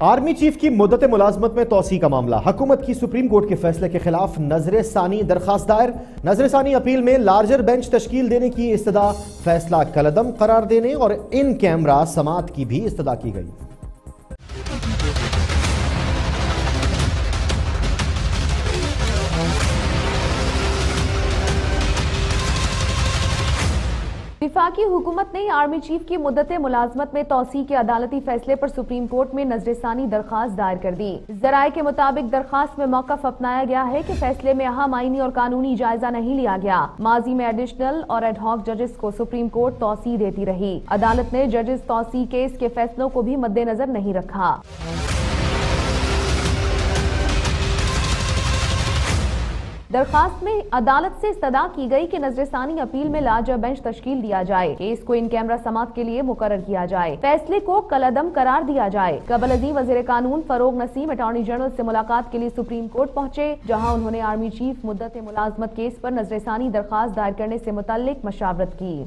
Army chief کی مدت ملازمت میں توسیع کا معاملہ۔ حکومت کی سپریم کورٹ کے فیصلے کے خلاف نظر ثانی درخواست دائر۔ نظر ثانی اپیل میں لارجر بینچ تشکیل دینے کی استدا فیصلہ کلدم قرار دینے اور ان کیمرہ سماعت کی بھی استدا کی گئی۔ وفاقی حکومت نے آرمی چیف کی مدت ملازمت میں توسیع کے عدالتی فیصلے پر سپریم کورٹ میں نظر ثانی درخواست دائر کر دی۔ ذرائع کے مطابق درخواست میں موقف اپنایا گیا ہے کہ فیصلے میں اہم آئینی اور قانونی جائزہ نہیں لیا گیا۔ ماضی میں ایڈیشنل اور ایڈ ہاک ججز کو سپریم کورٹ توسیع دیتی رہی۔ عدالت نے ججز توسیع کیس کے فیصلوں کو بھی مد نظر نہیں رکھا۔ درخواست میں عدالت سے استدا کی گئی کہ نظر ثانی اپیل میں لارجر بینچ تشکیل دیا جائے۔ کیس کو ان کیمرہ سماعت کے لیے مقرر کیا جائے۔ فیصلے کو کلعدم قرار دیا جائے۔ قبل ازیں وزیر قانون فروغ نسیم، اٹارنی جنرل سے ملاقات کے لیے سپریم کورٹ پہنچے، جہاں انہوں نے آرمی چیف مدت ملازمت کیس پر نظر ثانی درخواست دائر کرنے سے متعلق مشاورت کی۔